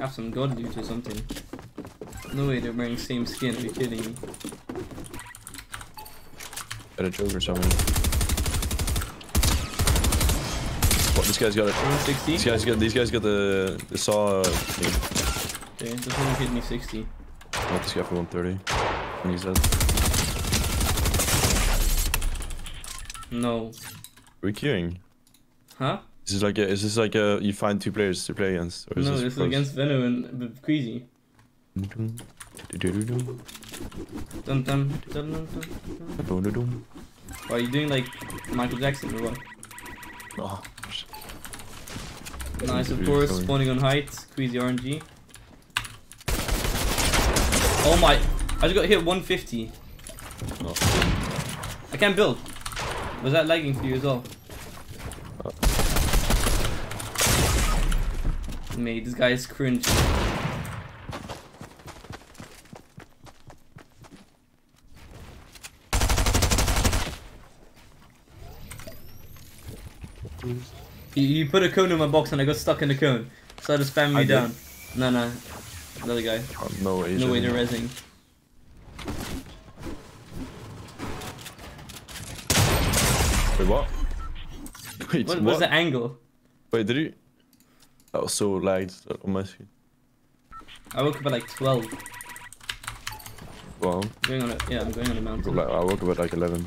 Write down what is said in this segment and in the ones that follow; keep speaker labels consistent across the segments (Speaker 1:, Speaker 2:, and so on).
Speaker 1: have some god loot or something. No way they're wearing same skin. Are you kidding me?
Speaker 2: Got a joke or something. What? This guy's got a.
Speaker 1: 160.
Speaker 2: These guys got. These guys got the the saw. Thing.
Speaker 1: Okay, this one hit me 60.
Speaker 2: What this guy for 130? And he's dead.
Speaker 1: No.
Speaker 2: Are we queuing?
Speaker 1: Huh?
Speaker 2: Is this like a, is this like a you find two players to play against? Or is
Speaker 1: no,
Speaker 2: this
Speaker 1: is
Speaker 2: close?
Speaker 1: against Veno and Queasy. Why, are you doing like Michael Jackson or what?
Speaker 2: Oh,
Speaker 1: Nice, of course.
Speaker 2: going.
Speaker 1: Spawning on height. Queasy RNG. Oh my. I just got hit 150.
Speaker 2: no.
Speaker 1: I can't build. Was that lagging for you as well? Mate, this guy is cringe. You, you put a cone in my box and I got stuck in the cone. So I just spammed me
Speaker 2: I did?
Speaker 1: down. No, no. Another guy.
Speaker 2: Oh, no way.
Speaker 1: No way they're resing.
Speaker 2: Wait, what? Wait,
Speaker 1: What
Speaker 2: what?
Speaker 1: was the angle?
Speaker 2: Wait, did he? That was so lagged on my screen.
Speaker 1: I woke up at like 12.
Speaker 2: Wow.
Speaker 1: Going on a, yeah, I'm going on a mountain.
Speaker 2: Like, I woke up at like 11.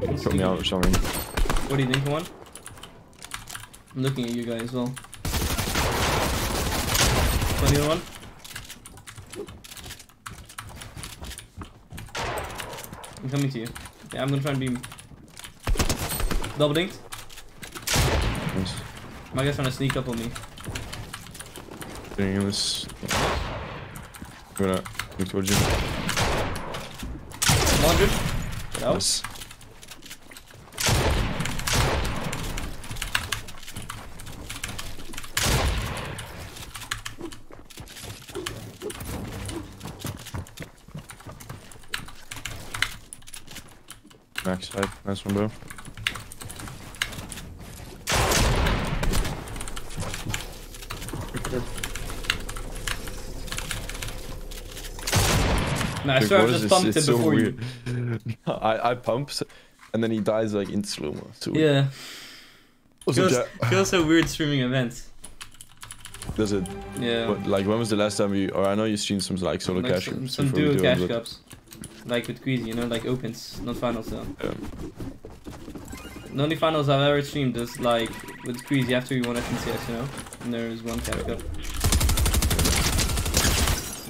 Speaker 1: Let's
Speaker 2: Put me out or something.
Speaker 1: What do you think, one? I'm looking at you guys as well. 21. I'm coming to you. Yeah, I'm gonna try and beam. Double dinked. My guy's trying to sneak up on me.
Speaker 2: Doing this. Gonna move towards you.
Speaker 1: 100. Get out.
Speaker 2: Nice. Max nice one, bro.
Speaker 1: Nah, I swear I just pumped
Speaker 2: him so
Speaker 1: before you.
Speaker 2: I I pump, and then he dies like in slow mo. So
Speaker 1: Yeah.
Speaker 2: Also,
Speaker 1: Feels,
Speaker 2: Ja-
Speaker 1: feels so weird streaming events.
Speaker 2: does it?
Speaker 1: Yeah.
Speaker 2: What, like when was the last time you? Or I know you streamed some like solo
Speaker 1: like
Speaker 2: cash.
Speaker 1: some,
Speaker 2: games
Speaker 1: some duo cash cups. Like with Queasy, you know, like opens, not finals though.
Speaker 2: Yeah.
Speaker 1: The only finals I've ever streamed is like with Queasy after we won FNCS, you know? And there is one cash cup.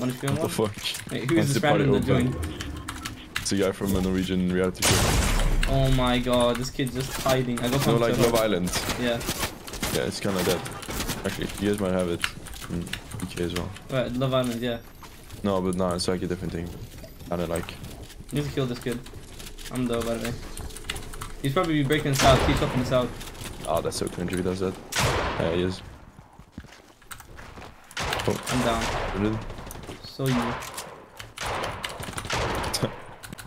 Speaker 1: One HP on
Speaker 2: What the fuck?
Speaker 1: Wait, who
Speaker 2: Once
Speaker 1: is this random that joined?
Speaker 2: It's a guy from a Norwegian reality show.
Speaker 1: Oh my god, this kid's just hiding. I got
Speaker 2: No, like Love. Island.
Speaker 1: Yeah.
Speaker 2: Yeah, it's kind of that. Actually, you guys might have it in UK as well.
Speaker 1: Right, Love Island, yeah.
Speaker 2: No, but no, it's like a different thing. Kind of like.
Speaker 1: Need to kill this kid. I'm though, by the way. He's probably breaking us out, keeps up in us out.
Speaker 2: Oh, that's so cringe if he does that. Yeah, he is. Oh.
Speaker 1: I'm down.
Speaker 2: Really?
Speaker 1: So you.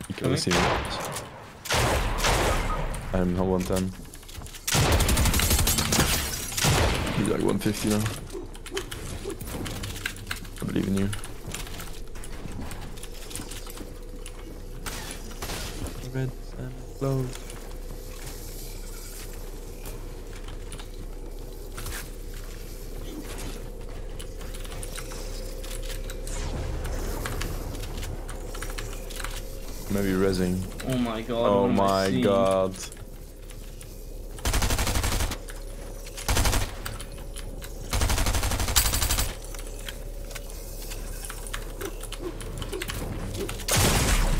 Speaker 2: You can see me. I'm not 110. He's like 150 now. I believe in you. Red and close. Maybe resing.
Speaker 1: Oh my god.
Speaker 2: Oh
Speaker 1: what am I
Speaker 2: my god.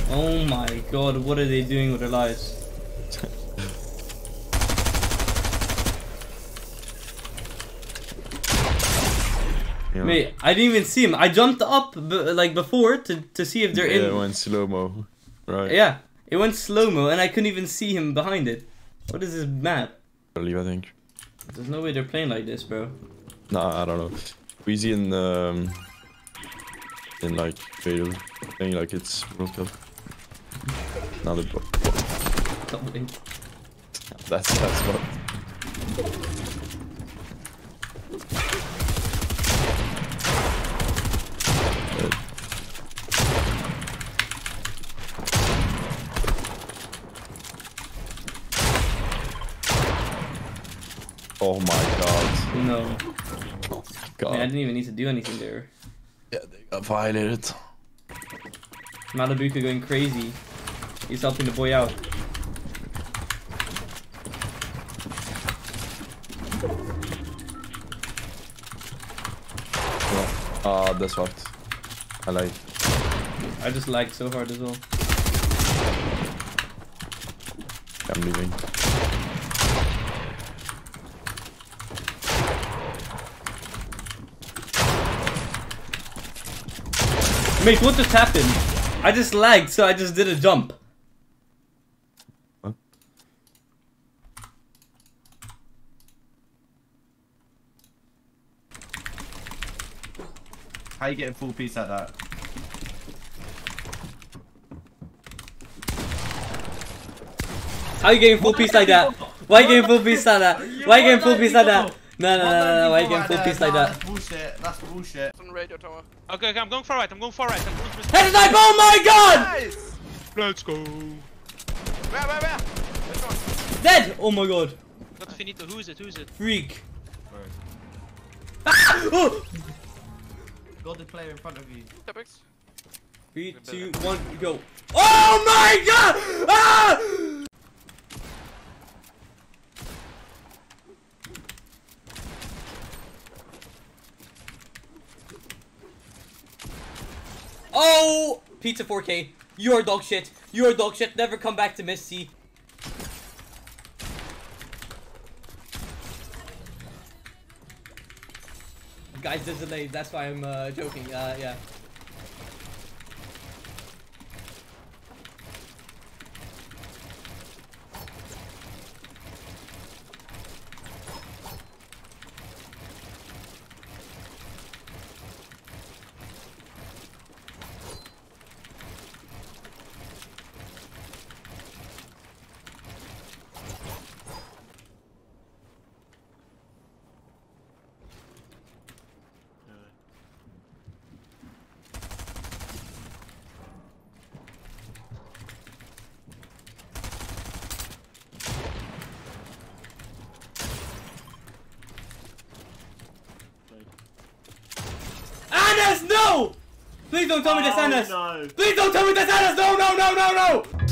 Speaker 1: Oh my god, what are they doing with their lives?
Speaker 2: Yeah.
Speaker 1: Mate, I didn't even see him. I jumped up b- like before to, to see if they're
Speaker 2: yeah,
Speaker 1: in.
Speaker 2: went slow mo. Right.
Speaker 1: Yeah, it went slow mo and I couldn't even see him behind it. What is this map?
Speaker 2: I believe, I think.
Speaker 1: There's no way they're playing like this, bro.
Speaker 2: Nah, I don't know. Wheezy in um in like Fatal playing like it's World Cup. The
Speaker 1: Doubling.
Speaker 2: that's that's what Oh my god.
Speaker 1: No.
Speaker 2: God.
Speaker 1: Man, I didn't even need to do anything there.
Speaker 2: Yeah, they got violated.
Speaker 1: Malabuka going crazy. He's helping the boy out.
Speaker 2: Ah, uh, that's fucked. I like.
Speaker 1: I just lagged so hard as well.
Speaker 2: I'm leaving.
Speaker 1: Mate, what just happened? I just lagged, so I just did a jump.
Speaker 2: Huh?
Speaker 3: How you getting full piece like that?
Speaker 1: How you getting full piece like that? Why you getting full piece like that? Why you getting full piece like that? No, no, no, no, no. Why you getting full piece like that?
Speaker 3: That's bullshit. That's bullshit.
Speaker 4: on radio tower.
Speaker 5: Okay, okay, I'm going for right. I'm going for right. I'm going for
Speaker 1: Head snipe! Oh my god!
Speaker 4: Nice!
Speaker 5: Let's go.
Speaker 4: Where, where, where? Which one?
Speaker 1: Dead! Oh my god.
Speaker 5: Not finito. Who is it? Who is it?
Speaker 1: Freak. Ah! Oh!
Speaker 3: Got the player in front of you.
Speaker 4: Topics?
Speaker 1: Three, two, one, go. Oh my god! Ah! Oh! Pizza 4K. You're dog shit. You're dog shit. Never come back to Miss C. Guys, there's a delay. That's why I'm uh, joking. Uh, yeah. No! Please don't tell me that's oh, Anas!
Speaker 3: no.
Speaker 1: Please don't tell me that's Anas! No, no, no, no, no!